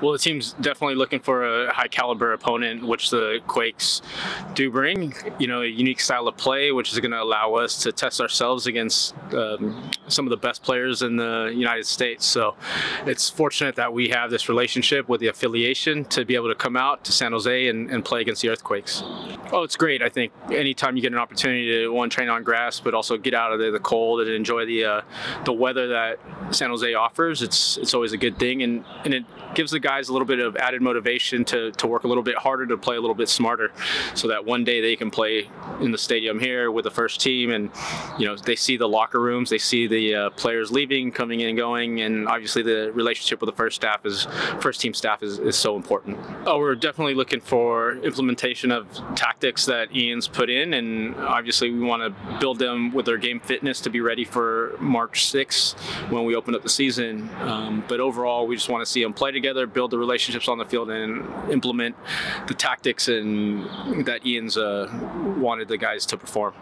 Well, the team's definitely looking for a high caliber opponent, which the Quakes do bring. You know, a unique style of play, which is going to allow us to test ourselves against um, some of the best players in the United States. So it's fortunate that we have this relationship with the affiliation to be able to come out to San Jose and, and play against the Earthquakes. Oh, it's great. I think anytime you get an opportunity to one train on grass, but also get out of the, the cold and enjoy the uh, the weather that San Jose offers, it's it's always a good thing, and and it gives the guys a little bit of added motivation to, to work a little bit harder, to play a little bit smarter, so that one day they can play in the stadium here with the first team, and you know they see the locker rooms, they see the uh, players leaving, coming in, and going, and obviously the relationship with the first staff is first team staff is, is so important. Oh, we're definitely looking for implementation of tactics that Ian's put in, and obviously we want to build them with their game fitness to be ready for March 6th when we open up the season. Um, but overall, we just want to see them play together, build the relationships on the field, and implement the tactics and that Ian's uh, wanted the guys to perform.